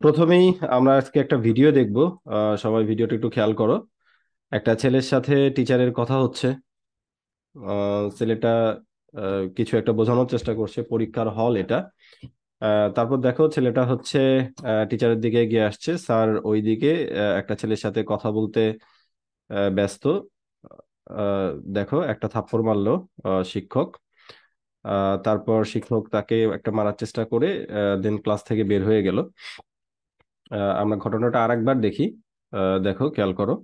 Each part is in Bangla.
প্রথমেই আমরা আজকে একটা ভিডিও দেখব। সবাই ভিডিওটা একটু খেয়াল করো। একটা ছেলের সাথে টিচারের কথা হচ্ছে। ছেলেটা কিছু একটা বোঝানোর চেষ্টা করছে পরীক্ষার হল এটা। তারপর দেখো ছেলেটা হচ্ছে টিচারের দিকে এগিয়ে আসছে। স্যার ওইদিকে আহ, একটা ছেলের সাথে কথা বলতে ব্যস্ত। দেখো একটা থাপ্পড় মারলো শিক্ষক। তারপর শিক্ষক তাকে একটা মারার চেষ্টা করে দেন ক্লাস থেকে বের হয়ে গেল। আমরা ঘটনাটা আরেকবার দেখি। আহ, দেখো খেয়াল করো।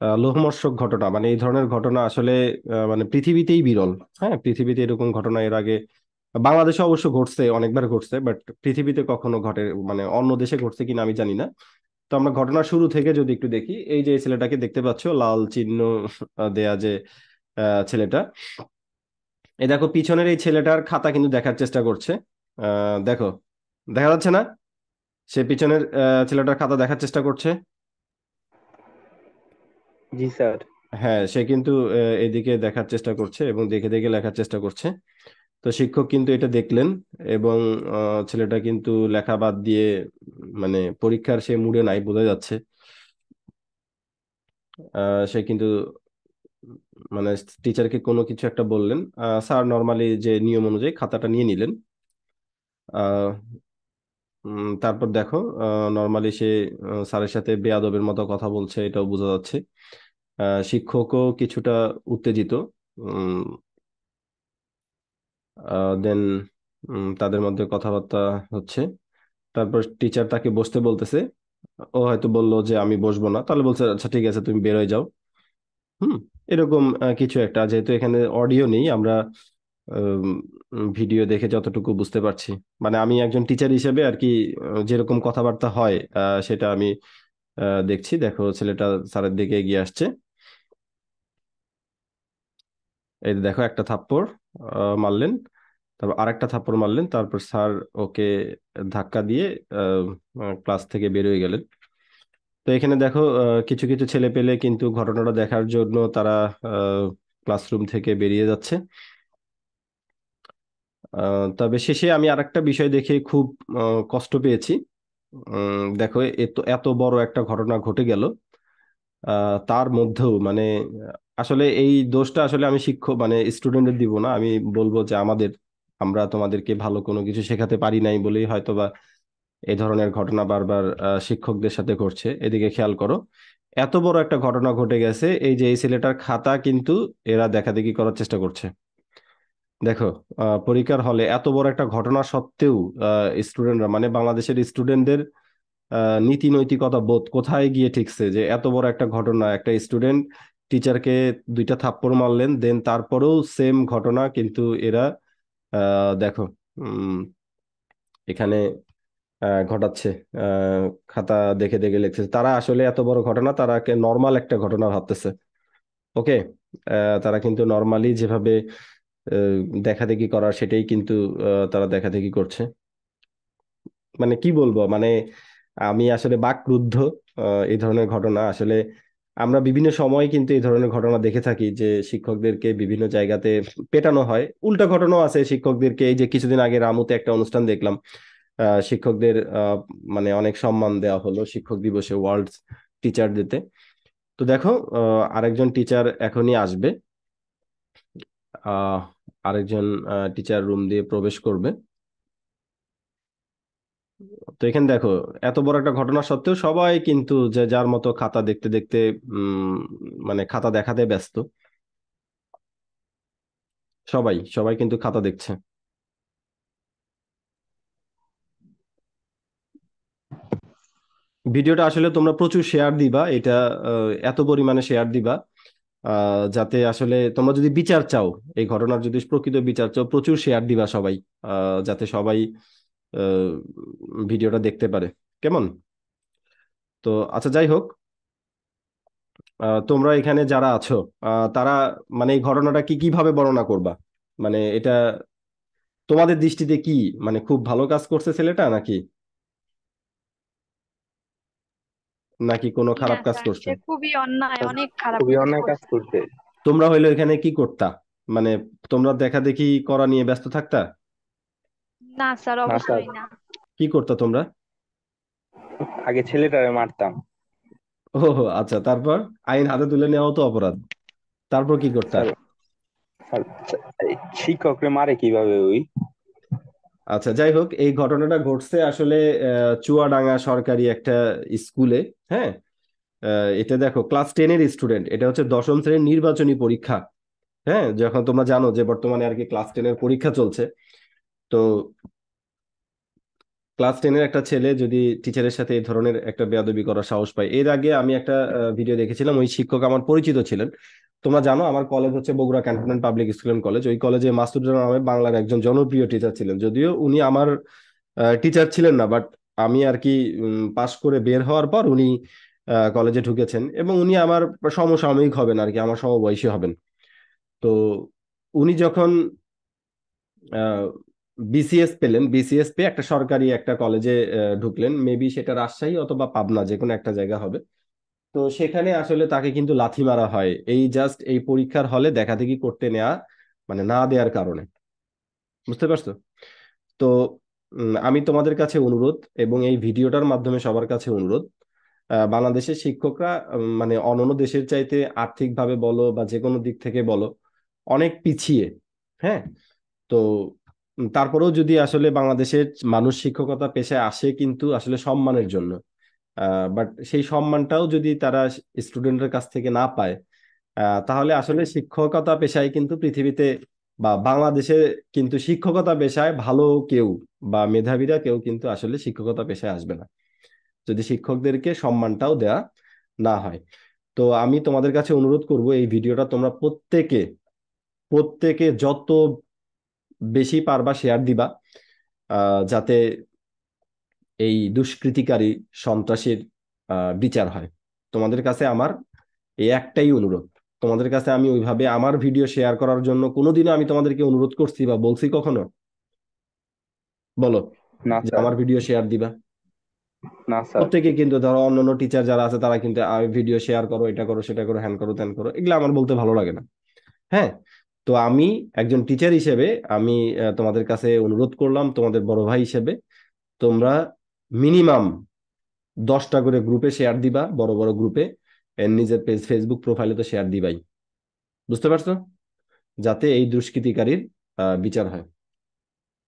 আহ, লোমহর্ষক ঘটনা মানে এই ধরনের ঘটনা আসলে মানে পৃথিবীতেই বিরল। হ্যাঁ পৃথিবীতে এরকম ঘটনা এর আগে বাংলাদেশে অবশ্য ঘটছে অনেকবার ঘটছে বাট পৃথিবীতে কখনো ঘটে মানে অন্য দেশে ঘটছে কিনা আমি জানি না। তো আমরা ঘটনা শুরু থেকে যদি একটু দেখি এই যে ছেলেটাকে দেখতে পাচ্ছ লাল চিহ্ন দেয়া যে ছেলেটা এই দেখো পিছনের এই ছেলেটার খাতা কিন্তু দেখার চেষ্টা করছে। দেখো দেখা যাচ্ছে না? সে পিছনের ছেলেটার খাতা দেখার চেষ্টা করছে। জি স্যার। হ্যাঁ সে কিন্তু এদিকে দেখার চেষ্টা করছে এবং দেখে দেখে লেখার চেষ্টা করছে। তো শিক্ষক কিন্তু এটা দেখলেন এবং ছেলেটা কিন্তু লেখা বাদ দিয়ে মানে পরীক্ষার সে মুডে নাই বোঝা যাচ্ছে। আহ, সে কিন্তু মানে টিচারকে কোনো কিছু একটা বললেন স্যার নর্মালি যে নিয়ম অনুযায়ী খাতাটা নিয়ে নিলেন তারপর দেখো নর্মালি সে স্যারের সাথে বেয়াদবের মতো কথা বলছে, এটাও বোঝা যাচ্ছে। শিক্ষকও কিছুটা উত্তেজিত দেন তাদের মধ্যে কথাবার্তা হচ্ছে। তারপর টিচার তাকে বসতে বলতেছে, ও হয়তো বলল যে আমি বসবো না, তাহলে বলছে আচ্ছা ঠিক আছে, তুমি বেরোয় যাও। হুম, এরকম কিছু একটা। যেহেতু এখানে অডিও নেই, আমরা ভিডিও দেখে যতটুকু বুঝতে পারছি। মানে আমি একজন টিচার হিসেবে আর কি যেরকম কথাবার্তা হয় সেটা আমি দেখছি। দেখো, ছেলেটা স্যারের দিকে এগিয়ে আসছে। এই দেখো, একটা থাপ্পড় মারলেন। তারপর আরেকটা থাপ্পড় মারলেন। তারপর স্যার ওকে ধাক্কা দিয়ে ক্লাস থেকে বের হয়ে গেলেন। তো এখানে দেখো কিছু কিছু ছেলে পেলে কিন্তু ঘটনাটা দেখার জন্য তারা ক্লাসরুম থেকে বেরিয়ে যাচ্ছে। তবে শেষে আমি আরেকটা বিষয় দেখে খুব কষ্ট পেয়েছি। দেখো, এত এত বড় একটা ঘটনা ঘটে গেল। তার মধ্যেও মানে আসলে এই দোষটা আসলে আমি শিক্ষক মানে স্টুডেন্টদের দিব না। আমি বলব যে আমাদের, আমরা তোমাদেরকে ভালো কোনো কিছু শেখাতে পারি নাই বলেই হয়তোবা এই ধরনের ঘটনা বারবার শিক্ষকদের সাথে ঘটছে। এদিকে খেয়াল করো, এত বড় একটা ঘটনা ঘটে গেছে, এই যে এই ছেলেটার খাতা কিন্তু এরা দেখাদেখি করার চেষ্টা করছে। দেখো পরীক্ষার হলে এত বড় একটা ঘটনা সত্ত্বেও স্টুডেন্টরা মানে বাংলাদেশের স্টুডেন্টদের নীতি নৈতিকতা বোধ কোথায় গিয়ে ঠিকছে যে এত বড় একটা ঘটনা, একটা স্টুডেন্ট টিচারকে দুইটা থাপ্পড় মারলেন, দেন তারপরেও সেম ঘটনা কিন্তু এরা দেখো এখানে ঘটাচ্ছে। খাতা দেখে দেখে লিখছে তারা আসলে এত বড় ঘটনা তারা নর্মাল একটা ঘটনা ভাবতেছে। ওকে তারা কিন্তু নর্মালি যেভাবে আহ, দেখাদেখি করার সেটাই কিন্তু তারা দেখাদেখি করছে। মানে কি বলব? মানে আমি আসলে বাকরুদ্ধ এই ধরনের ঘটনা। আসলে আমরা বিভিন্ন সময় কিন্তু এই ধরনের ঘটনা দেখে থাকি যে শিক্ষকদেরকে বিভিন্ন জায়গাতে পেটানো হয়। উল্টা ঘটনাও আছে শিক্ষকদেরকে। এই যে কিছুদিন আগে রামুতে একটা অনুষ্ঠান দেখলাম। শিক্ষকদের মানে অনেক সম্মান দেওয়া হলো শিক্ষক দিবসে ওয়ার্ল্ড টিচার ডেতে। তো দেখো আরেকজন টিচার এখনই আসবে। আরেকজন টিচার রুম দিয়ে প্রবেশ করবে। তো এখানে দেখো, এত বড় একটা ঘটনা সত্ত্বেও সবাই কিন্তু যে যার মতো খাতা দেখতে দেখতে মানে খাতা দেখাতে ব্যস্ত। সবাই সবাই কিন্তু খাতা দেখছে। ভিডিওটা আসলে তোমরা প্রচুর শেয়ার দিবা, এটা এত পরিমাণে শেয়ার দিবা যাতে আসলে তোমরা যদি বিচার চাও, এই ঘটনার যদি প্রকৃত বিচার চাও, প্রচুর শেয়ার দিবা সবাই যাতে সবাই ভিডিওটা দেখতে পারে। কেমন? তো আচ্ছা যাই হোক তোমরা এখানে যারা আছো তারা মানে এই ঘটনাটা কি কীভাবে বর্ণনা করবা? মানে এটা তোমাদের দৃষ্টিতে কি মানে খুব ভালো কাজ করছে ছেলেটা নাকি? নাকি কোনো খারাপ কাজ করছে? খুবই অন্যায় অনেক খারাপ খুবই কাজ অন্যায় কাজ করছে। তোমরা হইলে এখানে কি করতা? মানে তোমরা দেখা দেখি করা নিয়ে ব্যস্ত থাকতা? না স্যার অবশ্যই না। কি করতা তোমরা? আগে ছেলেটারে মারতাম। ও আচ্ছা তারপর? আইন হাতে তুলে নেওয়াও তো অপরাধ। তারপর কি করতা? শিক্ষকরে মারে কীভাবে ওই? আচ্ছা যাই হোক, এই ঘটনাটা ঘটছে আসলে চুয়াডাঙ্গা সরকারি একটা স্কুলে হ্যাঁ? এটা দেখো, ক্লাস টেনের স্টুডেন্ট, এটা হচ্ছে দশম শ্রেণির নির্বাচনী পরীক্ষা হ্যাঁ? যখন তোমরা জানো যে বর্তমানে আর কি ক্লাস টেনের পরীক্ষা চলছে, তো ক্লাস টেনের একটা ছেলে যদি টিচারের সাথে এই ধরনের একটা বেয়াদবি করার সাহস পায়। এর আগে আমি একটা ভিডিও দেখেছিলাম, ওই শিক্ষক আমার পরিচিত ছিলেন। তোমরা জানো, আমার কলেজ হচ্ছে Bogura cantonment public school and college ওই কলেজে মাসুদ নামে বাংলার একজন জনপ্রিয় টিচার ছিলেন। যদিও উনি আমার টিচার ছিলেন না বাট আমি আর কি পাশ করে বের হওয়ার পর উনি কলেজে ঢুকেছেন এবং উনি আমার সমসাময়িক হবেন আর কি, আমার সমবয়সী হবেন। তো উনি যখন বিসিএস পেলেন বিসিএস পেয়ে একটা সরকারি একটা কলেজে ঢুকলেন। মেবি সেটা রাজশাহী অথবা পাবনা যে কোনো একটা জায়গা হবে। তো সেখানে আসলে তাকে কিন্তু লাথি মারা হয়। এই জাস্ট এই পরীক্ষার হলে দেখা দেখি করতে নেওয়া মানে না দেওয়ার কারণে। বুঝতে পারছ? তো আমি তোমাদের কাছে অনুরোধ এবং এই ভিডিওটার মাধ্যমে সবার কাছে অনুরোধ। বাংলাদেশের শিক্ষকরা মানে অন্যান্য দেশের চাইতে আর্থিকভাবে বলো বা যে কোনো দিক থেকে বলো, অনেক পিছিয়ে হ্যাঁ? তো তারপরেও যদি আসলে বাংলাদেশের মানুষ শিক্ষকতা পেশায় আসে কিন্তু আসলে সম্মানের জন্য বাট সেই সম্মানটাও যদি তারা স্টুডেন্টের কাছ থেকে না পায় তাহলে আসলে শিক্ষকতা পেশায় কিন্তু পৃথিবীতে বা বাংলাদেশে কিন্তু শিক্ষকতা পেশায় ভালো কেউ বা মেধাবীরা কেউ কিন্তু আসলে শিক্ষকতা পেশায় আসবে না, যদি শিক্ষকদেরকে সম্মানটাও দেয়া না হয়। তো আমি তোমাদের কাছে অনুরোধ করব, এই ভিডিওটা তোমরা প্রত্যেকে প্রত্যেকে যত বেশি পারবা শেয়ার দিবা যাতে এই দুষ্কৃতিকারী সন্ত্রাসীর বিচার হয়। তোমাদের কাছে আমার এই একটাই অনুরোধ। তোমাদের কাছে আমি ওইভাবে আমার ভিডিও শেয়ার করার জন্য কোনোদিনও আমি তোমাদেরকে অনুরোধ করছি বা বলছি কখনো? বলো আমার ভিডিও শেয়ার দিবা। না প্রত্যেকে কিন্তু ধরো অন্যান্য টিচার যারা আছে তারা কিন্তু ভিডিও শেয়ার করো এটা করো সেটা করো হ্যান করো ত্যান করো। এগুলো আমার বলতে ভালো লাগে না। হ্যাঁ? তো আমি একজন টিচার হিসেবে আমি তোমাদের কাছে অনুরোধ করলাম, তোমাদের বড় ভাই হিসেবে, তোমরা মিনিমাম দশটা করে গ্রুপে শেয়ার দিবা, বড় বড় গ্রুপে নিজের পেজ ফেসবুক প্রোফাইলে তো শেয়ার দিবাই। বুঝতে পারছ? যাতে এই দুষ্কৃতিকারীর বিচার হয়।